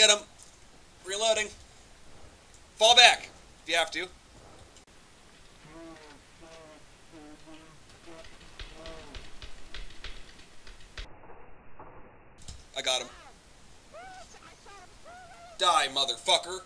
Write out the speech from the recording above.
Get him! Reloading. Fall back if you have to. I got him. Die, motherfucker.